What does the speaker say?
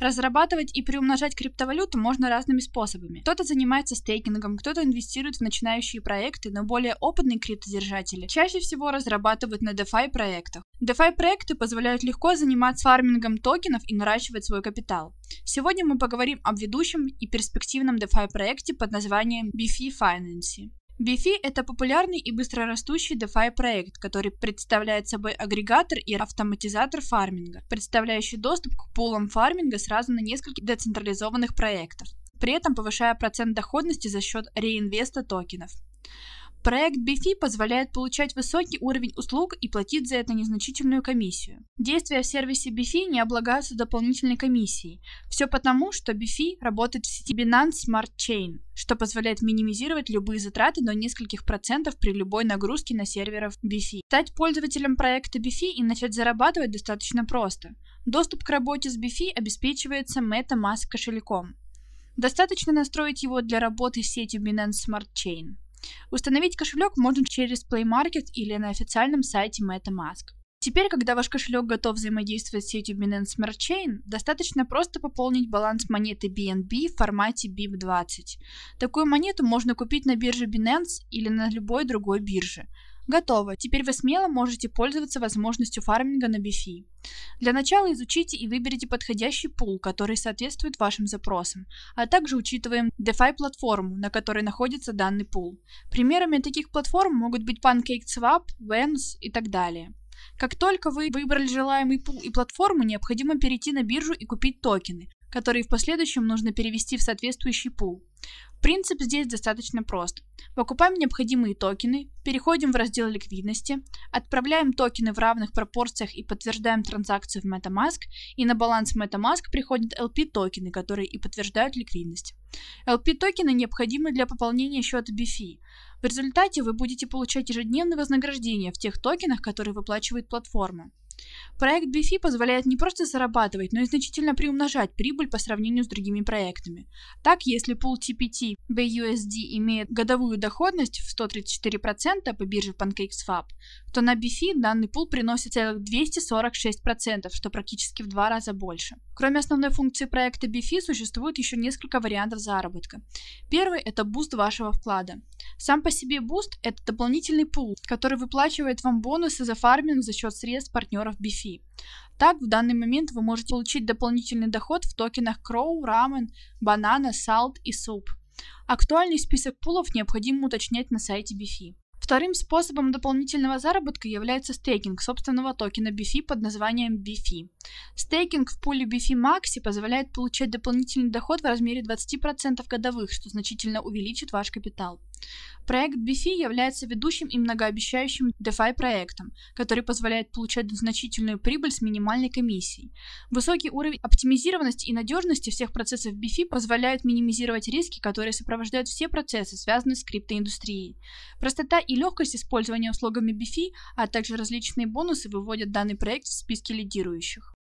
Разрабатывать и приумножать криптовалюту можно разными способами. Кто-то занимается стейкингом, кто-то инвестирует в начинающие проекты, но более опытные криптодержатели чаще всего разрабатывают на DeFi проектах. DeFi проекты позволяют легко заниматься фармингом токенов и наращивать свой капитал. Сегодня мы поговорим об ведущем и перспективном DeFi проекте под названием BFI Finance. BFI – это популярный и быстрорастущий DeFi проект, который представляет собой агрегатор и автоматизатор фарминга, представляющий доступ к пулам фарминга сразу на несколько децентрализованных проектов, при этом повышая процент доходности за счет реинвеста токенов. Проект BFI позволяет получать высокий уровень услуг и платить за это незначительную комиссию. Действия в сервисе BFI не облагаются дополнительной комиссией. Все потому, что BFI работает в сети Binance Smart Chain, что позволяет минимизировать любые затраты до нескольких процентов при любой нагрузке на серверов BFI. Стать пользователем проекта BFI и начать зарабатывать достаточно просто. Доступ к работе с BFI обеспечивается MetaMask кошельком. Достаточно настроить его для работы с сетью Binance Smart Chain. Установить кошелек можно через Play Market или на официальном сайте MetaMask. Теперь, когда ваш кошелек готов взаимодействовать с сетью Binance Smart Chain, достаточно просто пополнить баланс монеты BNB в формате BIP20. Такую монету можно купить на бирже Binance или на любой другой бирже. Готово. Теперь вы смело можете пользоваться возможностью фарминга на BFI. Для начала изучите и выберите подходящий пул, который соответствует вашим запросам, а также учитываем DeFi-платформу, на которой находится данный пул. Примерами таких платформ могут быть PancakeSwap, Vans и так далее. Как только вы выбрали желаемый пул и платформу, необходимо перейти на биржу и купить токены, которые в последующем нужно перевести в соответствующий пул. Принцип здесь достаточно прост. Покупаем необходимые токены, переходим в раздел ликвидности, отправляем токены в равных пропорциях и подтверждаем транзакцию в MetaMask, и на баланс MetaMask приходят LP токены, которые и подтверждают ликвидность. LP токены необходимы для пополнения счета BFI. В результате вы будете получать ежедневное вознаграждение в тех токенах, которые выплачивает платформа. Проект BFI позволяет не просто зарабатывать, но и значительно приумножать прибыль по сравнению с другими проектами. Так, если пул TPT BUSD имеет годовую доходность в 134% по бирже PancakeSwap, то на Beefy данный пул приносит целых 246%, что практически в два раза больше. Кроме основной функции проекта Beefy существует еще несколько вариантов заработка. Первый – это boost вашего вклада. Сам по себе boost – это дополнительный пул, который выплачивает вам бонусы за фарминг за счет средств партнеров Beefy. Так, в данный момент вы можете получить дополнительный доход в токенах Crow, Ramen, Banana, Salt и Soup. Актуальный список пулов необходимо уточнять на сайте BFI. Вторым способом дополнительного заработка является стейкинг собственного токена BFI под названием BFI. Стейкинг в пуле BFI Maxi позволяет получать дополнительный доход в размере 20% годовых, что значительно увеличит ваш капитал. Проект BFI является ведущим и многообещающим DeFi проектом, который позволяет получать значительную прибыль с минимальной комиссией. Высокий уровень оптимизированности и надежности всех процессов BFI позволяет минимизировать риски, которые сопровождают все процессы, связанные с криптоиндустрией. Простота и легкость использования услугами BFI, а также различные бонусы выводят данный проект в списки лидирующих.